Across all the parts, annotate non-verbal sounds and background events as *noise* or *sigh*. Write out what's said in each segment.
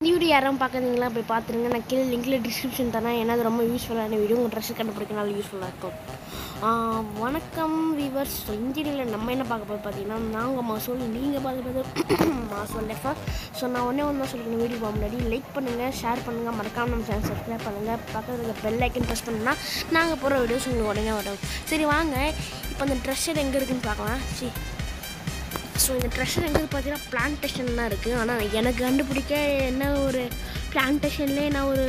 இந்த வீடியோ யாரும் பார்க்குறீங்களா போய் பார்த்துருங்க நான் கீழே லிங்கில் டிஸ்கிரிப்ஷன் தரேன். ஏன்னா அது ரொம்ப யூஸ்ஃபுல்லான வீடியோ உங்கள் ட்ரெஸ்ஸு கண்டுபிடிக்கனால யூஸ்ஃபுல்லாக இருக்கும். வணக்கம் விவர்ஸ் இந்த நம்ம என்ன பார்க்க போய் பார்த்தீங்கன்னா நாங்கள் மாசோல் நீங்கள் பார்க்குறது *coughs* மாசோல் லெஃபா ஸோ நான் ஒன்றே ஒன்று தான் சொல்லிக்கணும் வீடியோ போக முன்னாடி லைக் பண்ணுங்கள் ஷேர் பண்ணுங்கள் மறக்காம நம்ம சேனல் சப்ஸ்கிரைப் பண்ணுங்கள் பக்கத்தில் பெல் ஐக்கன் ப்ரெஸ் பண்ணால் நாங்கள் போகிற வீடியோஸ் உங்களுக்கு உடனே வரும். சரி வாங்க. இப்போ அந்த ட்ரெஸ்ஸர் எங்கே இருக்குதுன்னு பார்க்கலாம். சரி. ஸோ இந்த ட்ரெஷர் எங்கே பார்த்தீங்கன்னா பிளான்டேஷன் தான் இருக்குது ஆனால் எனக்கு கண்டுபிடிக்க என்ன ஒரு பிளான்டேஷன்லேயே நான் ஒரு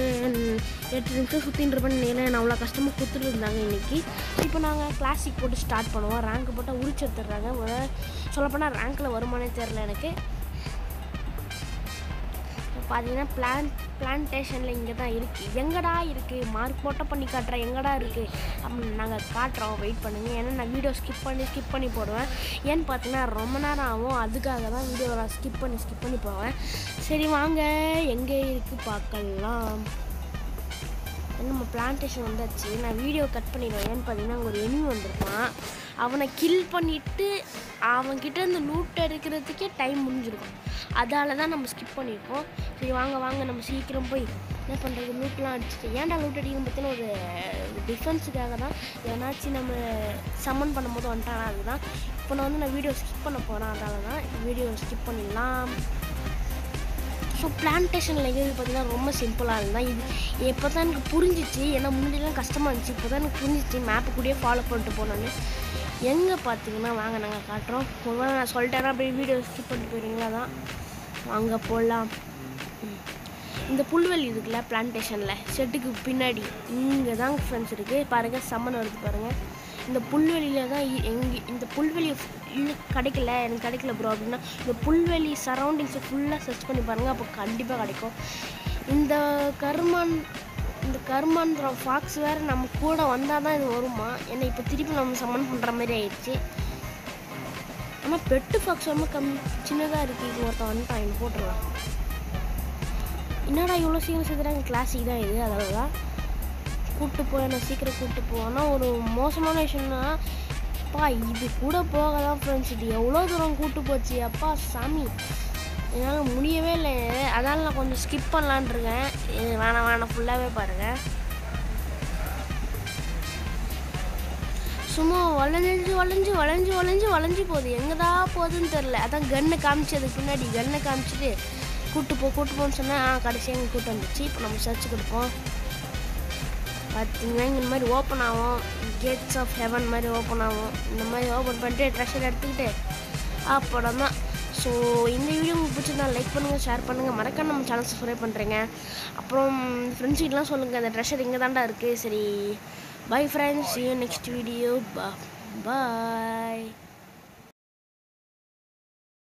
எட்டு நிமிஷம் சுற்றின்னு இருப்பேன்னு நான் அவ்வளோ கஷ்டமாக கொடுத்துட்டு இருந்தாங்க இன்றைக்கி இப்போ நாங்கள் கிளாசிக் போட்டு ஸ்டார்ட் பண்ணுவோம். ரேங்க் போட்டால் உரிச்சு எடுத்துடுறாங்க. சொல்லப்போனால் ரேங்க்கில் வருமானே தெரில எனக்கு. பார்த்தீங்கன்னா பிளான் பிளான்டேஷனில் இங்கே தான் இருக்குது எங்கடா இருக்குது மார்க் போட்டோ பண்ணி காட்டுறேன் எங்கடா இருக்குது அப்படின்னு நாங்கள் காட்டுறோம். வெயிட் பண்ணுங்கள் ஏன்னா நான் வீடியோ ஸ்கிப் பண்ணி ஸ்கிப் பண்ணி போடுவேன். ஏன்னு பார்த்தீங்கன்னா ரொம்ப நேரம் ஆகும். அதுக்காக தான் வீடியோ நான் ஸ்கிப் பண்ணி ஸ்கிப் பண்ணி போவேன். சரி வாங்க. எங்கே இருக்குது பார்க்கலாம். நம்ம பிளான்டேஷன் வந்தாச்சு. நான் வீடியோ கட் பண்ணிடுவேன். ஏன்னு பார்த்தீங்கன்னா அங்கே ஒரு எனிமி வந்திருப்பான் அவனை கில் பண்ணிவிட்டு அவன்கிட்ட இருந்து லூட் எடுக்கிறதுக்கே டைம் முடிஞ்சிருக்கும். அதால தான் நம்ம ஸ்கிப் பண்ணியிருக்கோம் சரி வாங்க வாங்க நம்ம சீக்கிரம் போய் என்ன பண்ணுறது லூட்லாம் அடிச்சுட்டு ஏன்டா லூட் அடிக்கணும் பார்த்தீங்கன்னா ஒரு டிஃபென்ஸுக்காக தான் ஏன்னாச்சும் நம்ம சம்மன் பண்ணும்போது வந்துட்டானா அதுதான். இப்போ நான் வந்து நான் வீடியோ ஸ்கிப் பண்ண போகிறேன் அதனால தான் வீடியோ ஸ்கிப் பண்ணிடலாம். ஸோ பிளான்டேஷன் லைஃப் பார்த்தீங்கன்னா ரொம்ப சிம்பிளாக இருந்தால் இது இப்போ தான் எனக்கு புரிஞ்சிச்சு. ஏன்னா முன்னாடிலாம் கஷ்டமாக இருந்துச்சு. இப்போ தான் எனக்கு புரிஞ்சிச்சு. மேப்பு கூடயே ஃபாலோ பண்ணிட்டு போனோன்னு. எங்கே பார்த்தீங்கன்னா வாங்க நாங்கள் காட்டுறோம். ஒருவேளை நான் சொல்லிட்டேன்னா அப்படியே வீடியோ ஸ்கிப் பண்ணிட்டு போயிருங்களா தான் வாங்க போடலாம் இந்த புல்வெளி இருக்குல்ல பிளான்டேஷனில் செட்டுக்கு பின்னாடி இங்கே தான் ஃப்ரெண்ட்ஸ் இருக்குது பாருங்கள் சம்மன் வருது பாருங்கள் இந்த புல்வெளியில் தான் இ- இந்த புல்வெளி இல்லை கிடைக்கல எனக்கு கிடைக்கல ப்ரோ அப்படின்னா இந்த புல்வெளி சரௌண்டிங்ஸை ஃபுல்லாக சர்ச் பண்ணி பாருங்கள் அப்போ கண்டிப்பாக கிடைக்கும். இந்த கருமான் இந்த கருமான்ற ஃபாக்ஸ் வேறு நம்ம கூட வந்தால் தான் இது வருமா? ஏன்னா இப்போ திருப்பி நம்ம சம்மன் பண்ணுற மாதிரி ஆயிடுச்சு. ஆனால் பெட்டு ஃபாக்ஸ் ரொம்ப கம் சின்னதாக இருக்குது இது ஒருத்தன் வந்துட்டான் இது போட்டுருவான் என்னடா இவ்வளோ சீக்கிரம் சேர்த்துறாங்க கிளாசிக் தான் இது அதாவது தான் கூப்பிட்டு போய் என்ன சீக்கிரம் கூப்பிட்டு போவான்னா ஒரு மோசமான விஷயம்னா அப்பா இது கூட போக தான் ஃப்ரெண்ட்ஸ் இது எவ்வளோ தூரம் கூப்பிட்டு போச்சு? அப்பா சாமி. என்னால் முடியவே இல்லை அதனால் நான் கொஞ்சம் ஸ்கிப் பண்ணலான்னு இருக்கேன். வேணாம் வேணாம். ஃபுல்லாகவே பாருங்கள் சும்மா வளைஞ்சு வளைஞ்சு வளைஞ்சு வளைஞ்சு வளைஞ்சு போகுது. எங்கே தான் போகுதுன்னு தெரில அதான் கன்னை காமிச்சு அதுக்கு பின்னாடி கன்னை காமிச்சிட்டு கூட்டு போ கூட்டு போன்னு சொன்னால் ஆ கடைசியாக எங்கள் கூட்டு வந்துச்சு. இப்போ நம்ம சர்ச் கொடுப்போம். பார்த்தீங்கன்னா இந்த மாதிரி ஓப்பன் ஆகும். கேட்ஸ் ஆஃப் ஹெவன் மாதிரி ஓப்பன் ஆகும். இந்த மாதிரி ஓப்பன் பண்ணிட்டு ட்ரெஷர் எடுத்துக்கிட்டு அப்புறம் தான் ஸோ இந்த வீடியோ உங்களுக்கு பிடிச்சிருந்தா லைக் பண்ணுங்கள் ஷேர் பண்ணுங்கள் மறக்காம நம்ம சேனல் சப்ஸ்கிரைப் பண்ணுறேங்க அப்புறம் ஃப்ரெண்ட்ஸ்கிட்டலாம் சொல்லுங்கள் அந்த ட்ரெஷர் இங்கே தாண்டா இருக்குது சரி bye friends you next video bye